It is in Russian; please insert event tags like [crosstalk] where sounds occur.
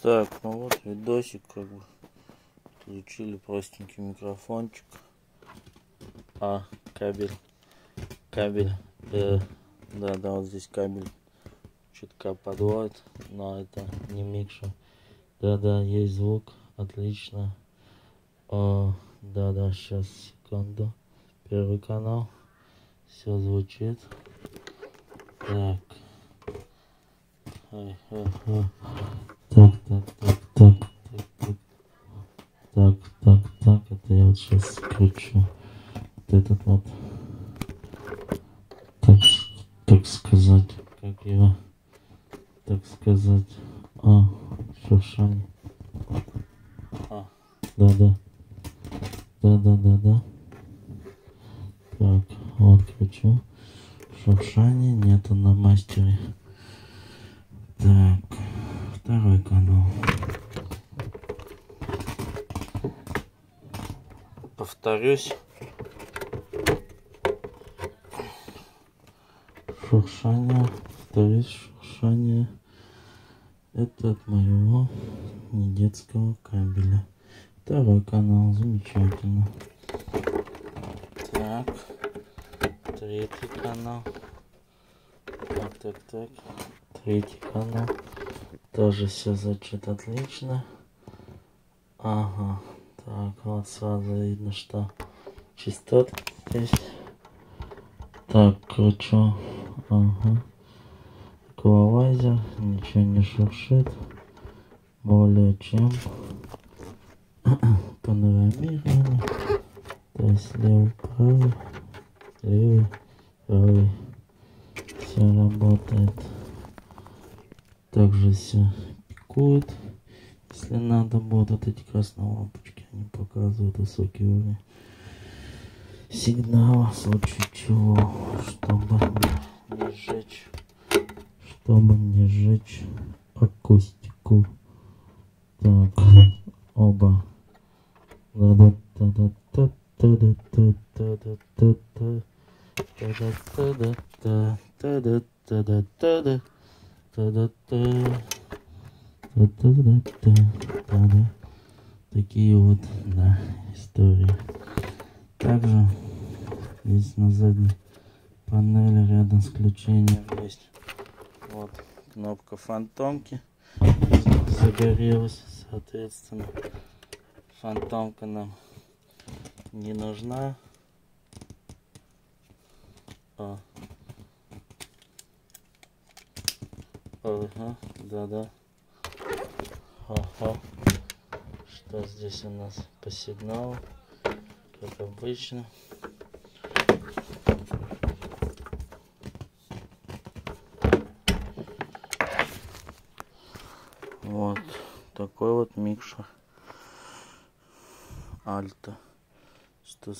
Так, ну вот видосик как бы. Включили простенький микрофончик. А, кабель. Кабель. Э, да, да, вот здесь кабель чутка подводит, но это не микша. Да, да, есть звук. Отлично. О, да, да, сейчас, секунду. Первый канал. Все звучит. Так. Так, так, так, так, так, так. Так, так, так, это я вот сейчас скручу. Вот этот вот. Так, так сказать, как его, так сказать, а, шуршание. А, да, да. Да, да, да, да. Так, вот кручу. Шуршания нету на мастере. Так, второй канал. Повторюсь. Шуршание, повторюсь, шуршание. Это от моего недетского кабеля. Второй канал, замечательно. Так, третий канал. Так, так, так. Третий канал. Тоже все звучит отлично. Ага. Так, вот сразу видно, что частотки здесь. Так, кручу. Ага. Эквалайзер. Ничего не шуршит. Более чем [clears throat] панорамировано. То есть левый, правый, левый, правый. Все пикует. Если надо будет вот эти красные лампочки, они показывают высокий уровень сигнала в случае чего, чтобы не сжечь, чтобы не сжечь акустику. Так, оба. Такие вот, да, истории. Также здесь на задней панели рядом с включением есть вот кнопка фантомки загорелась соответственно. Фантомка нам не нужна. А. Ага, да-да. Ага. Что здесь у нас по сигналу? Как обычно. Вот такой вот микшер Альта 140